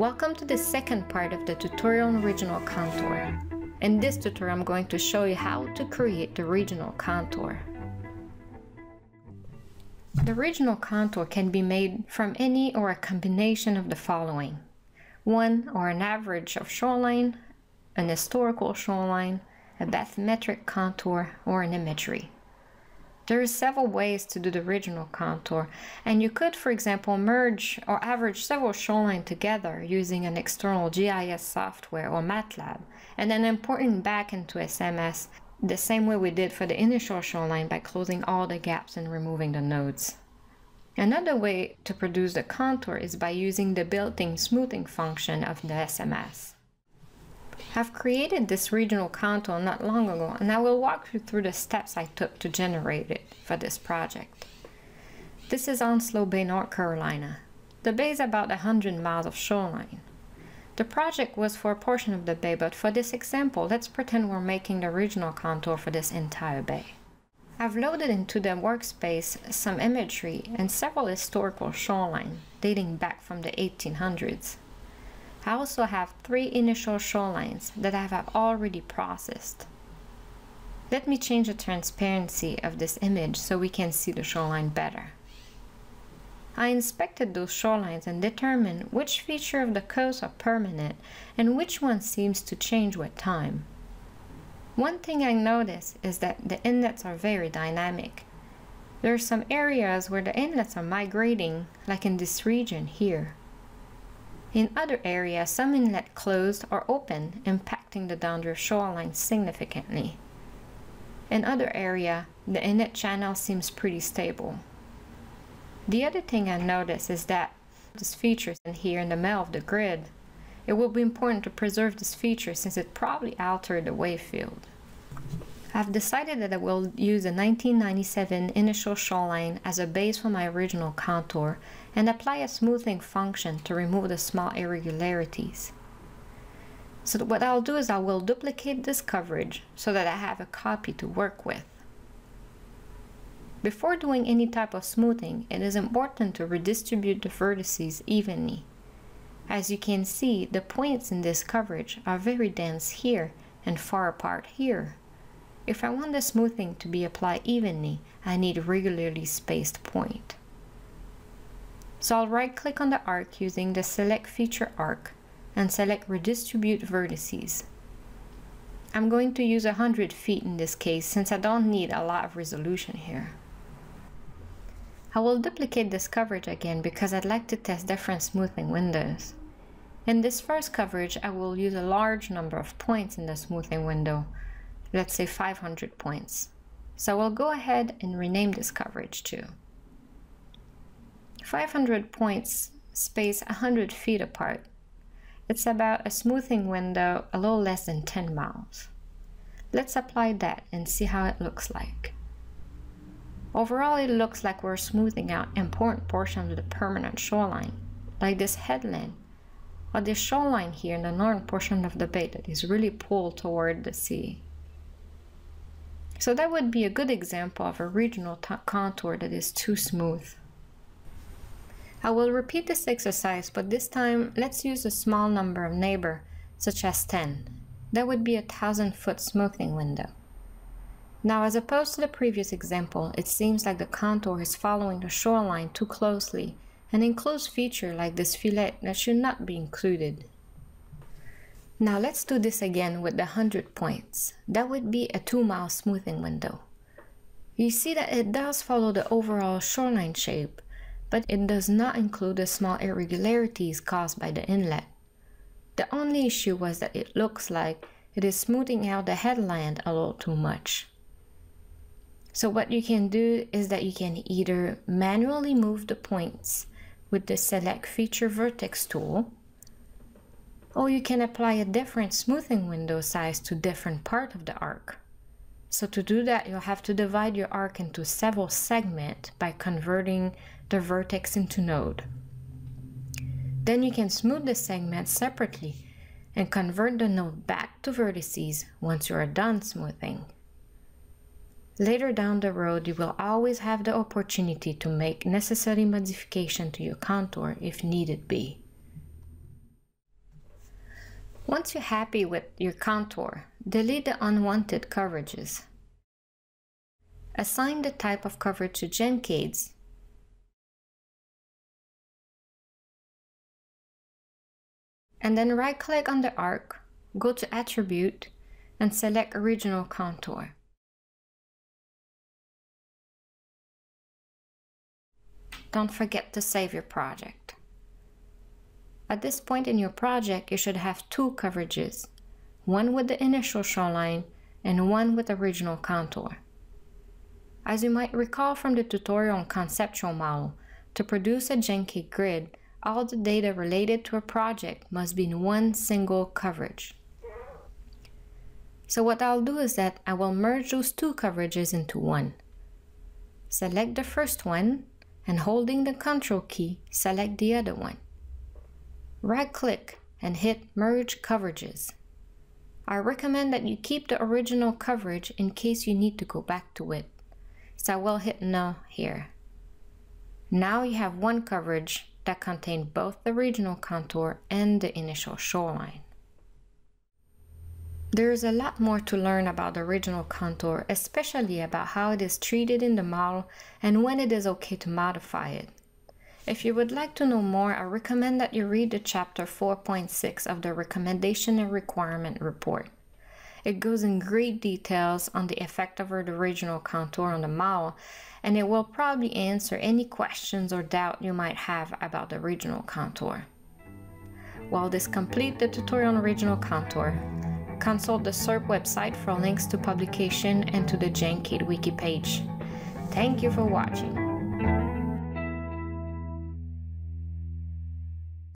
Welcome to the second part of the tutorial on regional contour. In this tutorial I'm going to show you how to create the regional contour. The regional contour can be made from any or a combination of the following. One or an average of shoreline, an historical shoreline, a bathymetric contour, or an imagery. There are several ways to do the regional contour, and you could, for example, merge or average several shoreline together using an external GIS software or MATLAB, and then importing back into SMS the same way we did for the initial shoreline by closing all the gaps and removing the nodes. Another way to produce the contour is by using the built-in smoothing function of the SMS. I've created this regional contour not long ago and I will walk you through the steps I took to generate it for this project. This is Onslow Bay, North Carolina. The bay is about 100 miles of shoreline. The project was for a portion of the bay, but for this example, let's pretend we're making the regional contour for this entire bay. I've loaded into the workspace some imagery and several historical shoreline dating back from the 1800s. I also have three initial shorelines that I have already processed. Let me change the transparency of this image so we can see the shoreline better. I inspected those shorelines and determined which feature of the coast are permanent and which one seems to change with time. One thing I noticed is that the inlets are very dynamic. There are some areas where the inlets are migrating, like in this region here. In other areas, some inlet closed or open, impacting the downriver shoreline significantly. In other area, the inlet channel seems pretty stable. The other thing I noticed is that this feature in here in the middle of the grid, it will be important to preserve this feature since it probably altered the wave field. I've decided that I will use the 1997 initial shoreline as a base for my regional contour and apply a smoothing function to remove the small irregularities. So what I'll do is I will duplicate this coverage so that I have a copy to work with. Before doing any type of smoothing, it is important to redistribute the vertices evenly. As you can see, the points in this coverage are very dense here and far apart here. If I want the smoothing to be applied evenly, I need a regularly spaced point. So I'll right click on the arc using the select feature arc and select redistribute vertices. I'm going to use 100 feet in this case since I don't need a lot of resolution here. I will duplicate this coverage again because I'd like to test different smoothing windows. In this first coverage, I will use a large number of points in the smoothing window, let's say 500 points. So we'll go ahead and rename this coverage to 500 points space 100 feet apart. It's about a smoothing window a little less than 10 miles. Let's apply that and see how it looks like. Overall, it looks like we're smoothing out important portions of the permanent shoreline, like this headland or this shoreline here in the northern portion of the bay that is really pulled toward the sea. So that would be a good example of a regional contour that is too smooth. I will repeat this exercise, but this time let's use a small number of neighbor, such as 10. That would be a 1000 foot smoothing window. Now, as opposed to the previous example, it seems like the contour is following the shoreline too closely and includes feature like this fillet that should not be included. Now let's do this again with the 100 points. That would be a 2 mile smoothing window. You see that it does follow the overall shoreline shape, but it does not include the small irregularities caused by the inlet. The only issue was that it looks like it is smoothing out the headland a little too much. So what you can do is that you can either manually move the points with the Select Feature Vertex tool, or you can apply a different smoothing window size to different part of the arc. So to do that, you'll have to divide your arc into several segments by converting the vertex into node. Then you can smooth the segments separately and convert the node back to vertices once you are done smoothing. Later down the road, you will always have the opportunity to make necessary modification to your contour if needed be. Once you're happy with your contour, delete the unwanted coverages. Assign the type of coverage to GenCades and then right click on the arc, go to attribute and select regional contour. Don't forget to save your project. At this point in your project, you should have two coverages, one with the initial shoreline and one with regional contour. As you might recall from the tutorial on conceptual model, to produce a GenCade grid, all the data related to a project must be in one single coverage. So what I'll do is that I will merge those two coverages into one. Select the first one and holding the control key, select the other one. Right click and hit merge coverages. I recommend that you keep the original coverage in case you need to go back to it. So I will hit no here. Now you have one coverage that contains both the regional contour and the initial shoreline. There is a lot more to learn about the regional contour, especially about how it is treated in the model and when it is okay to modify it. If you would like to know more, I recommend that you read the chapter 4.6 of the Recommendation and Requirement Report. It goes in great details on the effect of the regional contour on the model, and it will probably answer any questions or doubt you might have about the regional contour. While this completes the tutorial on regional contour, consult the CIRP website for links to publication and to the GenCade wiki page. Thank you for watching.